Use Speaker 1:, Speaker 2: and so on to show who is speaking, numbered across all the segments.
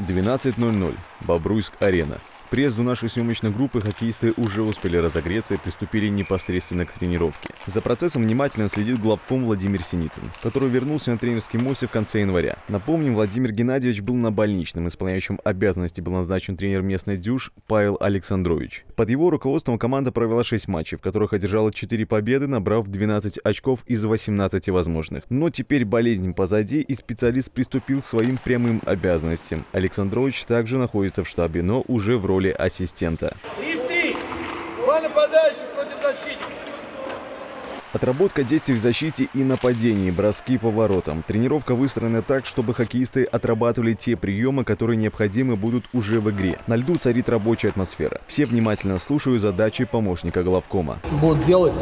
Speaker 1: 12.00. Бобруйск-арена. Приезду нашей съемочной группы хоккеисты уже успели разогреться и приступили непосредственно к тренировке. За процессом внимательно следит главком Владимир Синицын, который вернулся на тренерский мостик в конце января. Напомним, Владимир Геннадьевич был на больничном, исполняющим обязанности был назначен тренер местной дюш Павел Александрович. Под его руководством команда провела 6 матчей, в которых одержала 4 победы, набрав 12 очков из 18 возможных. Но теперь болезнь позади, и специалист приступил к своим прямым обязанностям. Александрович также находится в штабе, но уже в роли роли ассистента. 3 в 3. Два нападающих против защитника. Отработка действий в защите и нападении, броски по воротам. Тренировка выстроена так, чтобы хоккеисты отрабатывали те приемы, которые необходимы будут уже в игре. На льду царит рабочая атмосфера. Все внимательно слушают задачи помощника главкома.
Speaker 2: Будут делать,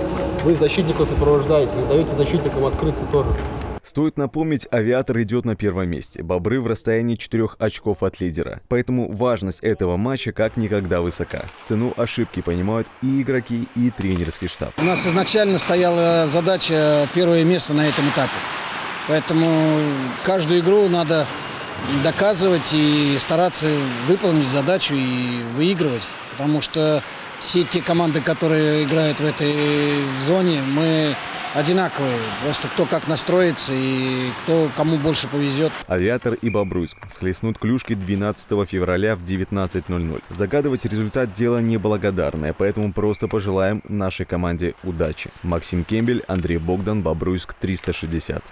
Speaker 2: вы защитника сопровождаете, не даете защитникам открыться тоже.
Speaker 1: Стоит напомнить, авиатор идет на первом месте. Бобры в расстоянии четырех очков от лидера. Поэтому важность этого матча как никогда высока. Цену ошибки понимают и игроки, и тренерский штаб.
Speaker 3: У нас изначально стояла задача первое место на этом этапе. Поэтому каждую игру надо доказывать и стараться выполнить задачу и выигрывать. Потому что все те команды, которые играют в этой зоне, мы одинаковые. Просто кто как настроится и кто кому больше повезет.
Speaker 1: Авиатор и Бобруйск схлестнут клюшки 12 февраля в 19.00. Загадывать результат дело неблагодарное, поэтому просто пожелаем нашей команде удачи. Максим Кембель, Андрей Богдан, Бобруйск 360.